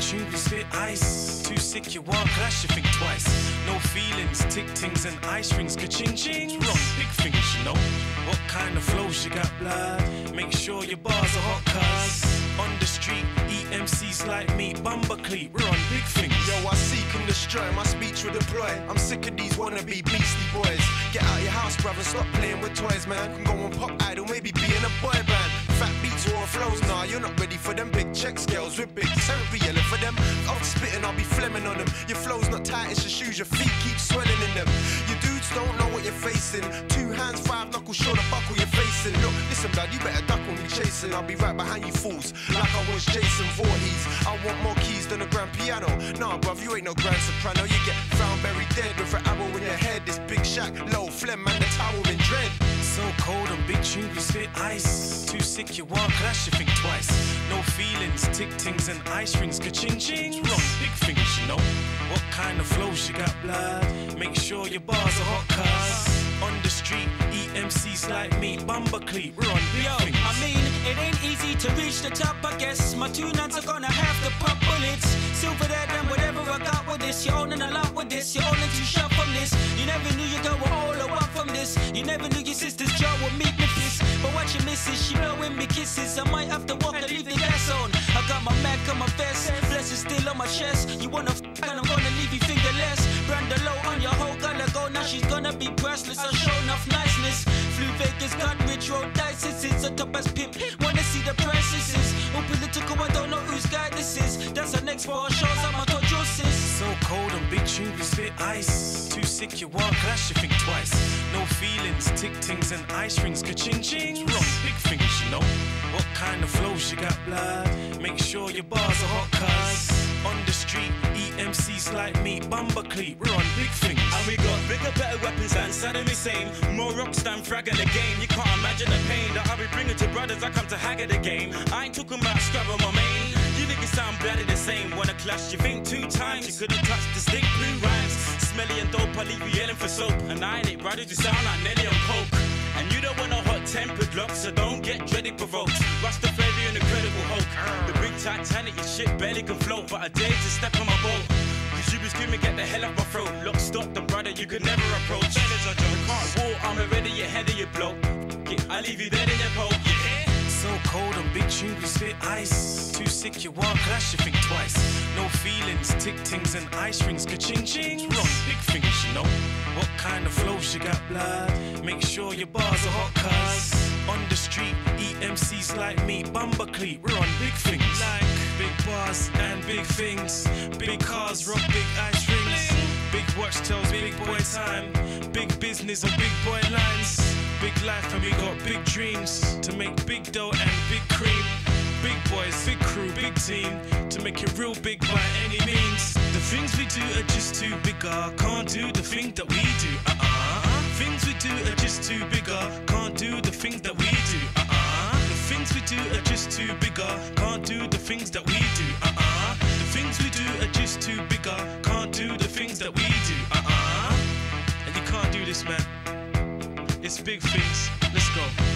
tune, we spit ice. Too sick, you want clash, you think twice. No feelings, tick tings and ice rings, ka-ching ching. Wrong, big fingers, you know. What kind of flows you got, blood? Make sure your bars are hot, cuz. On the street, EMCs like me, bumper cleat, we're on big things. Yo, I seek and destroy, my speech will deploy. I'm sick of these wannabe beastie boys. Get out your house, brother, stop playing with toys, man. Can go on pop idol, maybe be in a boy band. Fat beats or flows, nah, you're not ready for them big check scales with big yelling for them. Spitting, I'll be flemming on them. Your flow's not tight, it's your shoes, your feet keep swelling in them. You dudes don't know what you're facing. Two hands, five knuckles, shoulder buckle you're facing. Look, listen, blood, you better duck when we chasing. I'll be right behind you fools, like I was Jason Voorhees. I want more keys than a grand piano. Nah, bruv, you ain't no grand soprano. You get found buried dead with an arrow in your head. This big shack, low phlegm, and the tower in dread. So cold on big tune, we spit ice. Too sick, you want clash, you think twice. No feelings, tick tings and ice rings, ka-ching ching. Wrong, big fingers, you know. What kind of flows you got, blood? Make sure your bars are hot, cuz. On the street, EMCs like me, bumper cleat, we're on big Yo, fingers. I mean, it ain't easy to reach the top, I guess. My two nuts are gonna have to pop bullets. Silver there, then whatever I got with this. You're owning a lot with this. You're owning too sharp from this. You never knew you go You never knew your sister's jaw would meet me this. But what you misses, she blowing me kisses. I might have to walk and leave the gas on. I got my Mac on my vest, blessing still on my chest. You wanna f and I'm gonna leave you fingerless. Brand low on your whole gonna go. Now she's gonna be breastless. I show enough niceness. Flew Vegas, got rich, rolled dice. It's a top as on big tune, we spit ice. Too sick, you want clash, you think twice. No feelings, tick tings and ice rings, ka-ching ching. Wrong, big fingers, you know. What kind of flows you got, blood? Make sure your bars are hot, cuz. On the street, EMCs like me, bumper cleat, we're on big fingers. And we got bigger, better weapons than Saddam Hussein. More rocks than frag in the game. You can't imagine the pain that I'll be bringing to brothers. I come to haggle the game. I ain't talking about scrubbing my same. Wanna clash, you think two times. You couldn't touch stick, blue rhymes. Smelly and dope, I leave you yelling for soap. And I ain't it, brothers, you sound like Nelly on coke. And you don't want a hot tempered lock, so don't get dreaded provoked. The flavor, an incredible Hulk. The big Titanic, your shit barely can float, but I dare to step on my boat. Cause you be screaming, get the hell off my throat. Lock, stop, the brother you could never approach. You can't walk, I'm already ahead of your bloke. I leave you dead in your coat. Cold on big tune, we spit ice. Too sick, you want clash, you think twice. No feelings, tick tings and ice rings, ka-ching ching. Wrong, big fingers, you know. What kind of flows you got, blood? Make sure your bars are hot, cuz. On the street, EMCs like me, bumper cleat, we're on big things. Like big bars and big things. Big cars, rock big ice rings. Big watch tells big boy time. Big business on big boy lines. Big life and we got big dreams to make big dough and big cream. Big boys, big crew, big team to make it real big by any means. The things we do are just too bigger. Can't do the thing that we do. Uh-uh. Things we do are just too bigger. Can't do the things that we do. Uh-uh. The things we do are just too bigger. Can't do the things that we do. big face. Let's go.